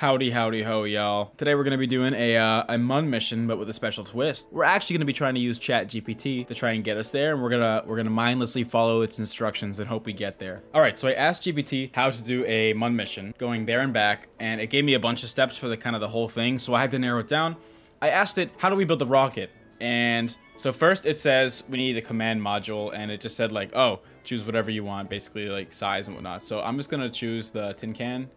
Howdy, howdy, ho, y'all. Today we're gonna be doing a, uh, a MUN mission, but with a special twist. We're actually gonna be trying to use Chat GPT to try and get us there, and we're gonna we're gonna mindlessly follow its instructions and hope we get there. All right, so I asked GPT how to do a MUN mission, going there and back, and it gave me a bunch of steps for the kind of the whole thing, so I had to narrow it down. I asked it, how do we build the rocket? And so first it says we need a command module, and it just said like, oh, choose whatever you want, basically like size and whatnot. So I'm just gonna choose the tin can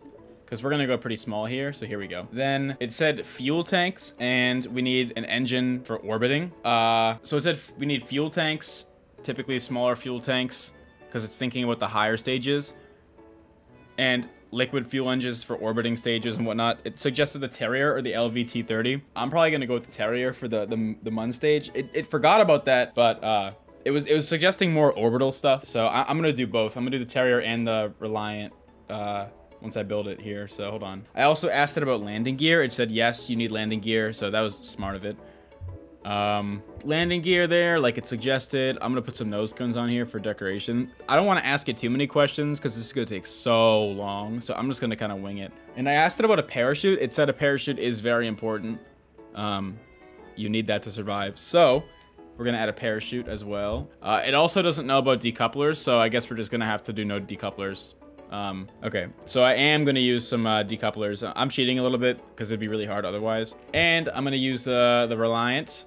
because we're gonna go pretty small here. So here we go. Then it said fuel tanks and we need an engine for orbiting. Uh, so it said we need fuel tanks, typically smaller fuel tanks because it's thinking about the higher stages and liquid fuel engines for orbiting stages and whatnot. It suggested the Terrier or the LVT-30. I'm probably gonna go with the Terrier for the, the, the MUN stage. It, it forgot about that, but uh, it was it was suggesting more orbital stuff. So I, am gonna do both. I'm gonna do the Terrier and the Reliant uh, once I build it here. So hold on. I also asked it about landing gear. It said, yes, you need landing gear. So that was smart of it. Um, landing gear there, like it suggested. I'm going to put some nose cones on here for decoration. I don't want to ask it too many questions because this is going to take so long. So I'm just going to kind of wing it. And I asked it about a parachute. It said a parachute is very important. Um, you need that to survive. So we're going to add a parachute as well. Uh, it also doesn't know about decouplers. So I guess we're just going to have to do no decouplers. Um, okay, so I am going to use some uh, decouplers. I'm cheating a little bit because it'd be really hard otherwise. And I'm going to use the, the Reliant,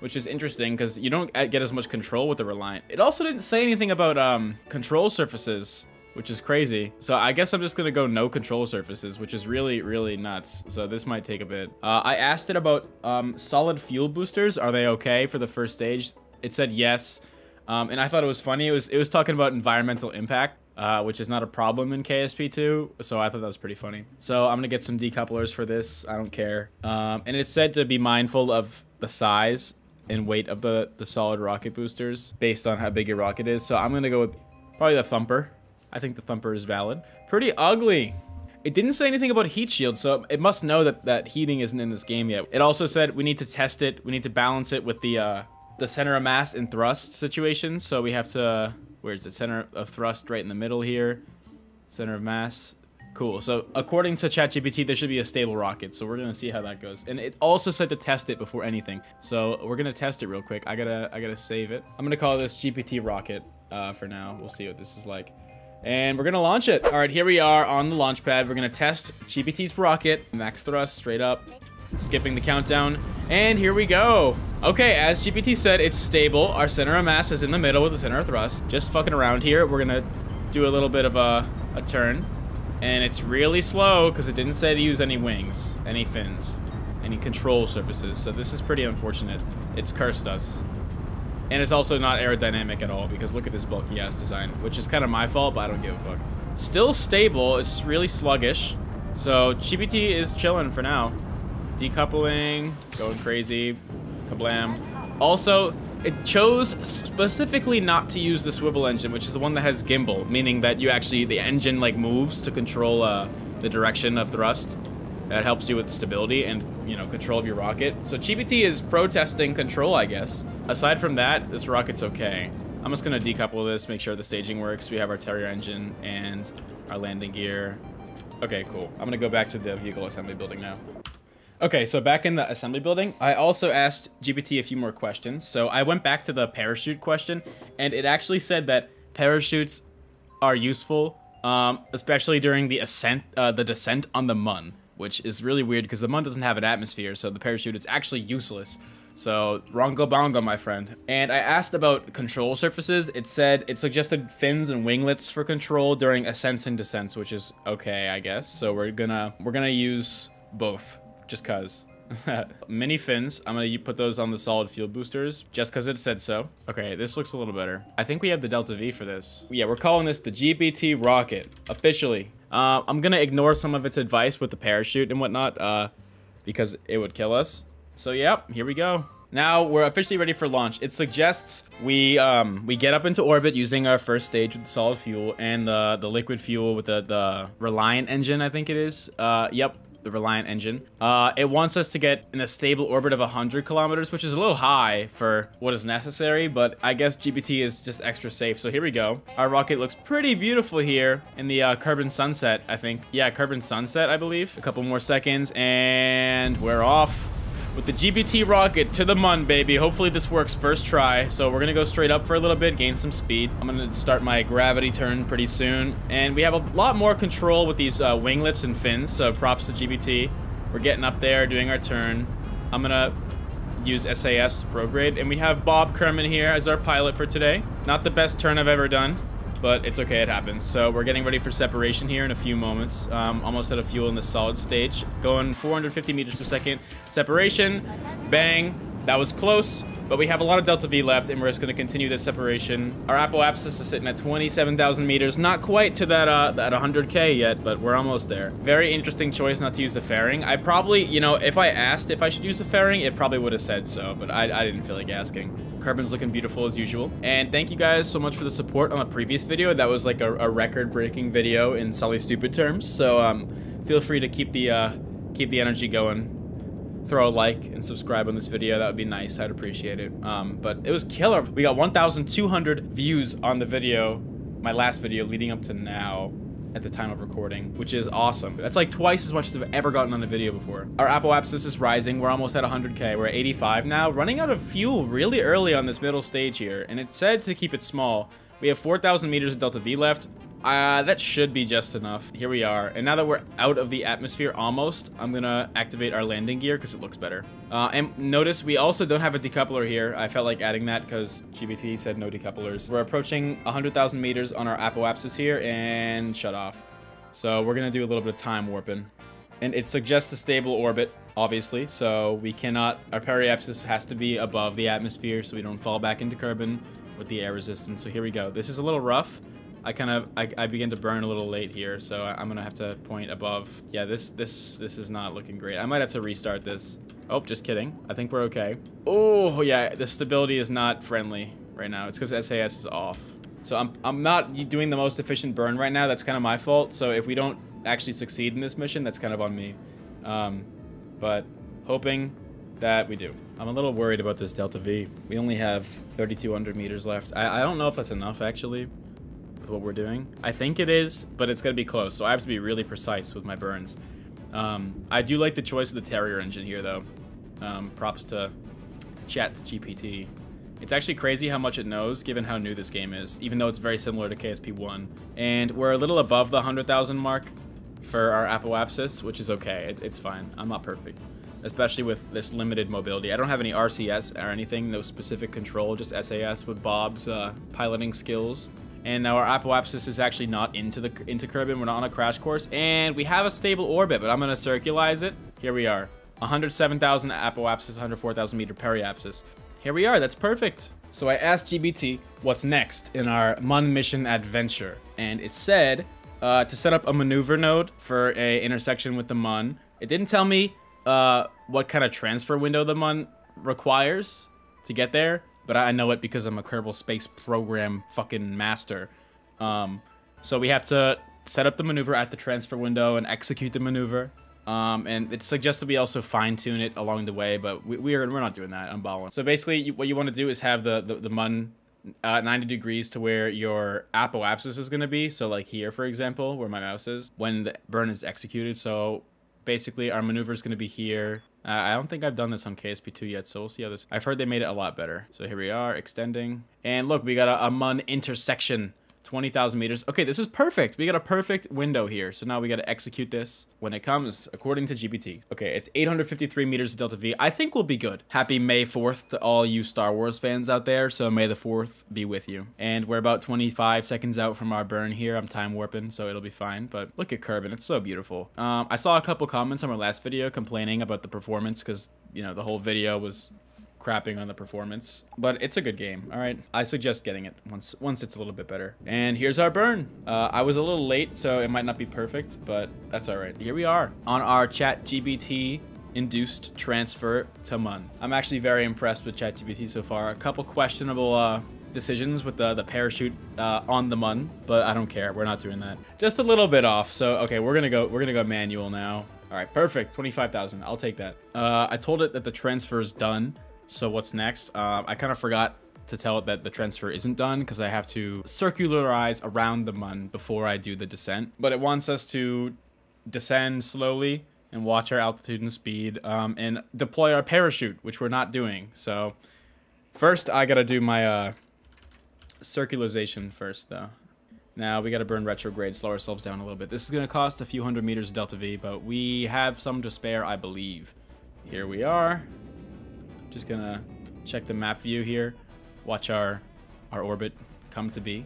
which is interesting because you don't get as much control with the Reliant. It also didn't say anything about um, control surfaces, which is crazy. So I guess I'm just going to go no control surfaces, which is really, really nuts. So this might take a bit. Uh, I asked it about um, solid fuel boosters. Are they okay for the first stage? It said yes. Um, and I thought it was funny. It was it was talking about environmental impact uh, which is not a problem in KSP2, so I thought that was pretty funny. So I'm gonna get some decouplers for this, I don't care. Um, and it's said to be mindful of the size and weight of the, the solid rocket boosters based on how big your rocket is. So I'm gonna go with probably the Thumper. I think the Thumper is valid. Pretty ugly. It didn't say anything about heat shield, so it must know that, that heating isn't in this game yet. It also said we need to test it, we need to balance it with the, uh, the center of mass and thrust situation, so we have to Where's the Center of thrust right in the middle here. Center of mass. Cool. So according to ChatGPT, there should be a stable rocket. So we're gonna see how that goes. And it also said to test it before anything. So we're gonna test it real quick. I gotta I gotta save it. I'm gonna call this GPT rocket uh, for now. We'll see what this is like. And we're gonna launch it. All right, here we are on the launch pad. We're gonna test GPT's rocket. Max thrust straight up. Skipping the countdown. And here we go. Okay, as GPT said, it's stable. Our center of mass is in the middle with the center of thrust. Just fucking around here. We're gonna do a little bit of a, a turn. And it's really slow because it didn't say to use any wings, any fins, any control surfaces. So this is pretty unfortunate. It's cursed us. And it's also not aerodynamic at all because look at this bulky ass design, which is kind of my fault, but I don't give a fuck. Still stable, it's just really sluggish. So GPT is chilling for now. Decoupling, going crazy, kablam. Also, it chose specifically not to use the swivel engine, which is the one that has gimbal, meaning that you actually, the engine like moves to control uh, the direction of thrust. That helps you with stability and, you know, control of your rocket. So GPT is protesting control, I guess. Aside from that, this rocket's okay. I'm just gonna decouple this, make sure the staging works. We have our Terrier engine and our landing gear. Okay, cool. I'm gonna go back to the vehicle assembly building now. Okay, so back in the assembly building, I also asked GPT a few more questions. So I went back to the parachute question, and it actually said that parachutes are useful, um, especially during the ascent, uh, the descent on the Mun, which is really weird because the Mun doesn't have an atmosphere, so the parachute is actually useless. So, rongo bongo, my friend. And I asked about control surfaces. It said it suggested fins and winglets for control during ascents and descents, which is okay, I guess. So we're gonna we're gonna use both just cuz. Mini fins, I'm gonna put those on the solid fuel boosters, just cause it said so. Okay, this looks a little better. I think we have the Delta V for this. Yeah, we're calling this the GPT rocket, officially. Uh, I'm gonna ignore some of its advice with the parachute and whatnot, uh, because it would kill us. So yep, here we go. Now we're officially ready for launch. It suggests we um, we get up into orbit using our first stage with the solid fuel and the the liquid fuel with the the Reliant engine, I think it is. Uh, yep, the Reliant engine. Uh, it wants us to get in a stable orbit of 100 kilometers, which is a little high for what is necessary, but I guess GPT is just extra safe. So here we go. Our rocket looks pretty beautiful here in the uh, Kerbin Sunset, I think. Yeah, Kerbin Sunset, I believe. A couple more seconds, and we're off with the GPT rocket to the Mun, baby. Hopefully this works first try. So we're gonna go straight up for a little bit, gain some speed. I'm gonna start my gravity turn pretty soon. And we have a lot more control with these uh, winglets and fins, so props to GPT. We're getting up there, doing our turn. I'm gonna use SAS to prograde. And we have Bob Kerman here as our pilot for today. Not the best turn I've ever done but it's okay, it happens. So we're getting ready for separation here in a few moments. Um, almost at a fuel in the solid stage. Going 450 meters per second. Separation, bang, that was close. But we have a lot of Delta V left, and we're just going to continue this separation. Our apoapsis is sitting at 27,000 meters. Not quite to that, uh, that 100k yet, but we're almost there. Very interesting choice not to use the fairing. I probably, you know, if I asked if I should use the fairing, it probably would have said so, but I, I didn't feel like asking. Kerbin's looking beautiful as usual. And thank you guys so much for the support on the previous video. That was like a, a record-breaking video in SullyStoopid terms. So um, feel free to keep the uh, keep the energy going throw a like and subscribe on this video. That would be nice. I'd appreciate it. Um, but it was killer. We got 1,200 views on the video, my last video leading up to now at the time of recording, which is awesome. That's like twice as much as I've ever gotten on a video before. Our Apple apoapsis is rising. We're almost at 100k. We're at 85 now, running out of fuel really early on this middle stage here. And it said to keep it small. We have 4,000 meters of Delta V left. Uh, that should be just enough. Here we are. And now that we're out of the atmosphere almost, I'm gonna activate our landing gear because it looks better. Uh, and notice we also don't have a decoupler here. I felt like adding that because GPT said no decouplers. We're approaching 100,000 meters on our apoapsis here and shut off. So we're gonna do a little bit of time warping. And it suggests a stable orbit, obviously, so we cannot, our periapsis has to be above the atmosphere so we don't fall back into Kerbin with the air resistance. So here we go. This is a little rough. I kind of I, I begin to burn a little late here, so I'm gonna have to point above. Yeah, this this this is not looking great. I might have to restart this. Oh, just kidding. I think we're okay. Oh yeah, the stability is not friendly right now. It's because SAS is off. So I'm I'm not doing the most efficient burn right now. That's kind of my fault. So if we don't actually succeed in this mission, that's kind of on me. Um, but hoping that we do. I'm a little worried about this Delta V. We only have 3,200 meters left. I, I don't know if that's enough, actually with what we're doing. I think it is, but it's going to be close, so I have to be really precise with my burns. Um, I do like the choice of the Terrier engine here, though. Um, props to Chat GPT. It's actually crazy how much it knows, given how new this game is, even though it's very similar to KSP-1. And we're a little above the 100,000 mark for our apoapsis, which is okay. It, it's fine. I'm not perfect, especially with this limited mobility. I don't have any RCS or anything, no specific control, just SAS with Bob's uh, piloting skills. And now our apoapsis is actually not into the into Kerbin. We're not on a crash course. And we have a stable orbit, but I'm going to circularize it. Here we are. 107,000 apoapsis, 104,000 meter periapsis. Here we are. That's perfect. So I asked GPT what's next in our Mun mission adventure. And it said uh, to set up a maneuver node for a intersection with the Mun. It didn't tell me uh, what kind of transfer window the Mun requires to get there but I know it because I'm a Kerbal Space Program fucking master. Um, so we have to set up the maneuver at the transfer window and execute the maneuver. Um, and it suggests that we also fine tune it along the way, but we, we're, we're not doing that. I'm balling. So basically, you, what you want to do is have the, the, the mun uh, 90 degrees to where your apoapsis is going to be. So like here, for example, where my mouse is, when the burn is executed. So basically our maneuver is going to be here uh, I don't think I've done this on KSP2 yet, so we'll see how this... I've heard they made it a lot better. So here we are, extending. And look, we got a, a MUN intersection 20,000 meters. Okay, this is perfect. We got a perfect window here. So now we got to execute this when it comes, according to GPT. Okay, it's 853 meters of Delta V. I think we'll be good. Happy May 4th to all you Star Wars fans out there. So May the 4th be with you. And we're about 25 seconds out from our burn here. I'm time warping, so it'll be fine. But look at Kerbin. It's so beautiful. Um, I saw a couple comments on our last video complaining about the performance because, you know, the whole video was crapping on the performance, but it's a good game. All right, I suggest getting it once once it's a little bit better. And here's our burn. Uh, I was a little late, so it might not be perfect, but that's all right. Here we are on our Chat GPT induced transfer to Mun. I'm actually very impressed with ChatGPT so far. A couple questionable uh, decisions with the, the parachute uh, on the Mun, but I don't care. We're not doing that. Just a little bit off. So okay, we're gonna go we're gonna go manual now. All right, perfect. 25,000. I'll take that. Uh, I told it that the transfer is done. So what's next? Uh, I kind of forgot to tell it that the transfer isn't done because I have to circularize around the mun before I do the descent. But it wants us to descend slowly and watch our altitude and speed um, and deploy our parachute, which we're not doing. So first I got to do my uh, circularization first though. Now we got to burn retrograde, slow ourselves down a little bit. This is going to cost a few hundred meters of delta V, but we have some to spare, I believe. Here we are. Just to check the map view here. Watch our, our orbit come to be.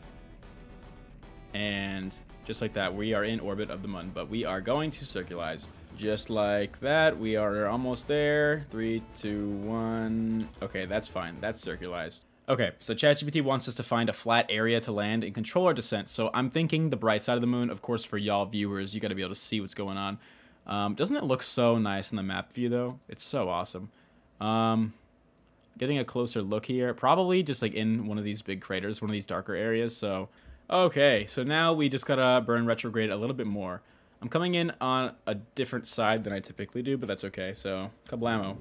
And just like that, we are in orbit of the moon, but we are going to circularize. Just like that, we are almost there. Three, two, one. Okay, that's fine. That's circularized. Okay, so ChatGPT wants us to find a flat area to land and control our descent. So I'm thinking the bright side of the moon. Of course, for y'all viewers, you got to be able to see what's going on. Um, doesn't it look so nice in the map view, though? It's so awesome. Um, getting a closer look here. Probably just like in one of these big craters, one of these darker areas. So, okay, so now we just got to burn retrograde a little bit more. I'm coming in on a different side than I typically do, but that's okay. So, kablamo.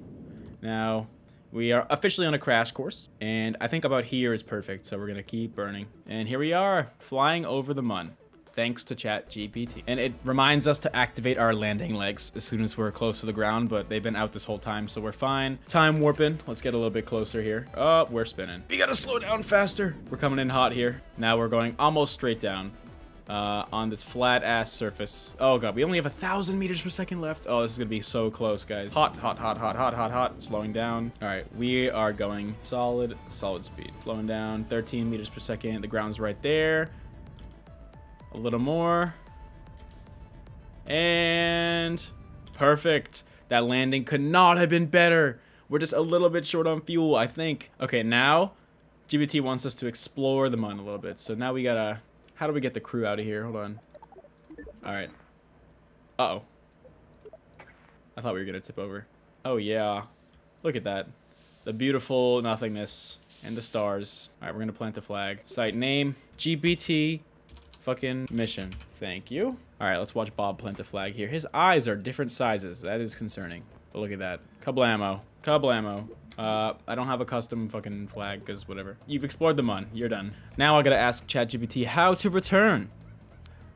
Now, we are officially on a crash course, and I think about here is perfect, so we're to keep burning. And here we are, flying over the Mun, thanks to ChatGPT. And it reminds us to activate our landing legs as soon as we're close to the ground, but they've been out this whole time, so we're fine. Time warping. Let's get a little bit closer here. Oh, we're spinning. We gotta slow down faster. We're coming in hot here. Now we're going almost straight down uh, on this flat ass surface. Oh god, we only have a thousand meters per second left. Oh, this is gonna be so close, guys. Hot, hot, hot, hot, hot, hot, hot. Slowing down. All right, we are going solid, solid speed. Slowing down, 13 meters per second. The ground's right there. A little more. And perfect. That landing could not have been better. We're just a little bit short on fuel, I think. Okay, now GPT wants us to explore the moon a little bit. So now we gotta how do we get the crew out of here? Hold on. Alright. Uh-oh. I thought we were to tip over. Oh, yeah. Look at that. The beautiful nothingness and the stars. Alright, we're going to plant a flag. Site name, GPT fucking mission. Thank you. Alright, let's watch Bob plant a flag here. His eyes are different sizes. That is concerning. But look at that. Kablamo. Kablamo. Uh, I don't have a custom fucking flag, because whatever. You've explored the mun. You're done. Now I gotta ask ChatGPT how to return.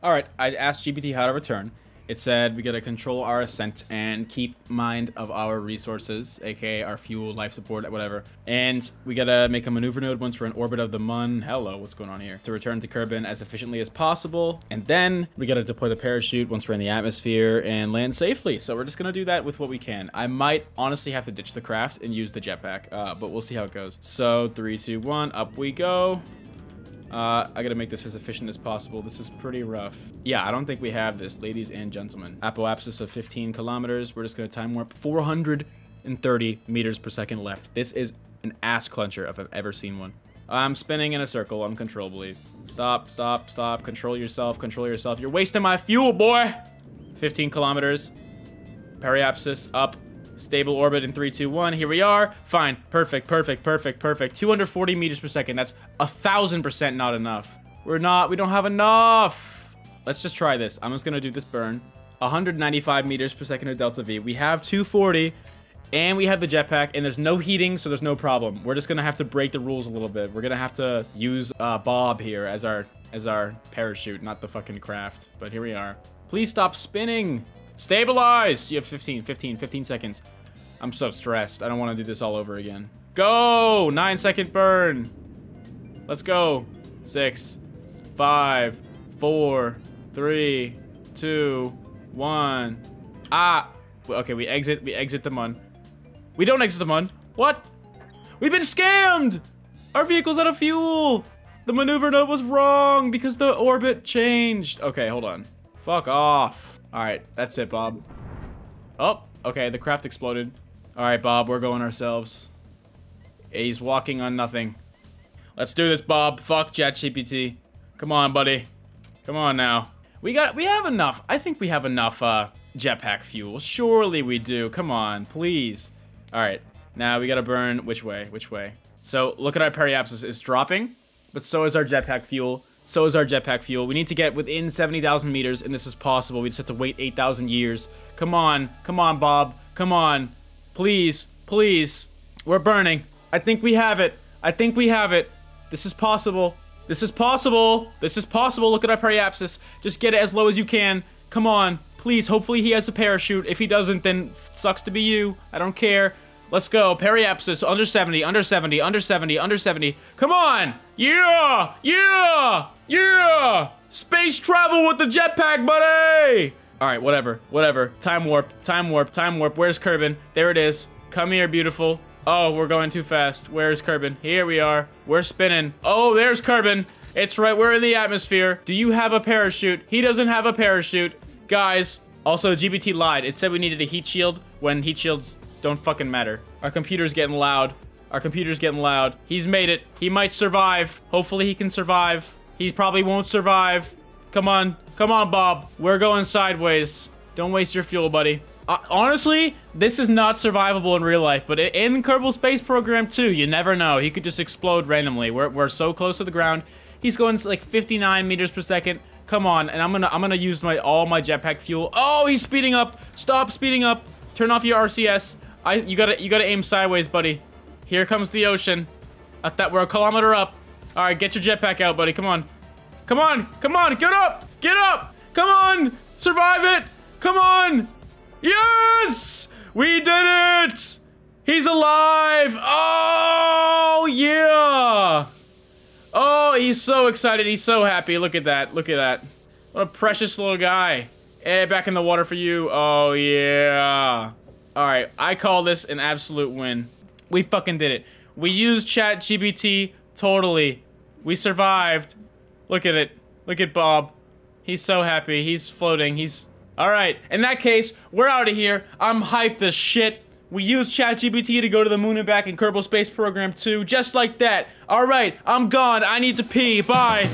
Alright, I asked GPT how to return. It said we gotta control our ascent and keep mind of our resources, aka our fuel, life support, whatever. And we gotta make a maneuver node once we're in orbit of the Mun. Hello, what's going on here? To return to Kerbin as efficiently as possible. And then we gotta deploy the parachute once we're in the atmosphere and land safely. So we're just gonna do that with what we can. I might honestly have to ditch the craft and use the jetpack, uh, but we'll see how it goes. So three, two, one, up we go. Uh, I gotta make this as efficient as possible. This is pretty rough. Yeah, I don't think we have this, ladies and gentlemen. Apoapsis of 15 kilometers. We're just gonna time warp 430 meters per second left. This is an ass clencher if I've ever seen one. I'm spinning in a circle uncontrollably. Stop, stop, stop. Control yourself, control yourself. You're wasting my fuel, boy! 15 kilometers. Periapsis up Stable orbit in 3, 2, 1. Here we are. Fine. Perfect, perfect, perfect, perfect. 240 meters per second. That's a thousand percent not enough. We're not, we don't have enough. Let's just try this. I'm just gonna do this burn. 195 meters per second of delta V. We have 240 and we have the jetpack and there's no heating so there's no problem we're just gonna have to break the rules a little bit we're gonna have to use uh, bob here as our as our parachute not the fucking craft but here we are please stop spinning Stabilize! You have 15, 15, 15 seconds. I'm so stressed. I don't want to do this all over again. Go! Nine second burn. Let's go. Six, five, four, three, two, one. Ah! Okay, we exit, we exit the mun. We don't exit the mun. What? We've been scammed! Our vehicle's out of fuel! The maneuver node was wrong because the orbit changed. Okay, hold on. Fuck off. Alright, that's it, Bob. Oh, okay, the craft exploded. Alright, Bob, we're going ourselves. He's walking on nothing. Let's do this, Bob. Fuck ChatGPT. Come on, buddy. Come on now. We got- we have enough. I think we have enough, uh, jetpack fuel. Surely we do. Come on, please. Alright, now we gotta burn- which way? Which way? So, look at our periapsis. It's dropping, but so is our jetpack fuel. So is our jetpack fuel. We need to get within 70,000 meters, and this is possible. We just have to wait 8,000 years. Come on. Come on, Bob. Come on. Please. Please. We're burning. I think we have it. I think we have it. This is possible. This is possible. This is possible. Look at our periapsis. Just get it as low as you can. Come on. Please. Hopefully he has a parachute. If he doesn't, then sucks to be you. I don't care. Let's go. Periapsis. Under 70. Under 70. Under 70. Under 70. Come on. Yeah. Yeah. Yeah. Space travel with the jetpack, buddy. All right. Whatever. Whatever. Time warp. Time warp. Time warp. Where's Kerbin? There it is. Come here, beautiful. Oh, we're going too fast. Where's Kerbin? Here we are. We're spinning. Oh, there's Kerbin. It's right. We're in the atmosphere. Do you have a parachute? He doesn't have a parachute. Guys. Also, GPT lied. It said we needed a heat shield when heat shields don't fucking matter. Our computer's getting loud. Our computer's getting loud. He's made it. He might survive. Hopefully he can survive. He probably won't survive. Come on. Come on, Bob. We're going sideways. Don't waste your fuel, buddy. Uh, honestly, this is not survivable in real life, but in Kerbal Space Program 2, you never know. He could just explode randomly. We're, we're so close to the ground. He's going like 59 meters per second. Come on, and I'm gonna I'm gonna use my all my jetpack fuel. Oh, he's speeding up. Stop speeding up. Turn off your RCS. I you gotta you gotta aim sideways, buddy. Here comes the ocean. At that we're a kilometer up. All right, get your jetpack out, buddy. Come on. Come on. Come on. Get up. Get up. Come on. Survive it. Come on. Yes! We did it! He's alive! Oh, yeah! Oh, he's so excited. He's so happy. Look at that. Look at that. What a precious little guy. Eh, back in the water for you. Oh, yeah. Alright, I call this an absolute win. We fucking did it. We used ChatGPT totally. We survived. Look at it. Look at Bob. He's so happy. He's floating. He's Alright, in that case, we're out of here. I'm hyped as shit. We used ChatGPT to go to the moon and back in Kerbal Space Program 2, just like that. Alright, I'm gone. I need to pee. Bye.